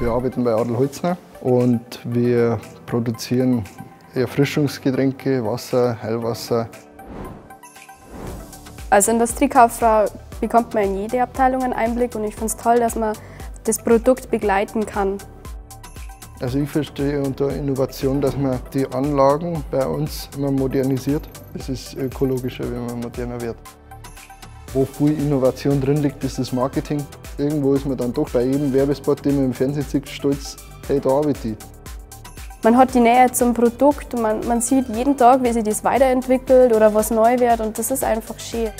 Wir arbeiten bei Adelholzner und wir produzieren Erfrischungsgetränke, Wasser, Heilwasser. Als Industriekauffrau bekommt man in jede Abteilung einen Einblick und ich finde es toll, dass man das Produkt begleiten kann. Also ich verstehe unter Innovation, dass man die Anlagen bei uns immer modernisiert. Es ist ökologischer, wenn man moderner wird. Wo viel Innovation drin liegt, ist das Marketing. Irgendwo ist man dann doch bei jedem Werbespot, den man im Fernsehen sieht, stolz, hey, da arbeite ich. Man hat die Nähe zum Produkt, man, man sieht jeden Tag, wie sich das weiterentwickelt oder was neu wird und das ist einfach schön.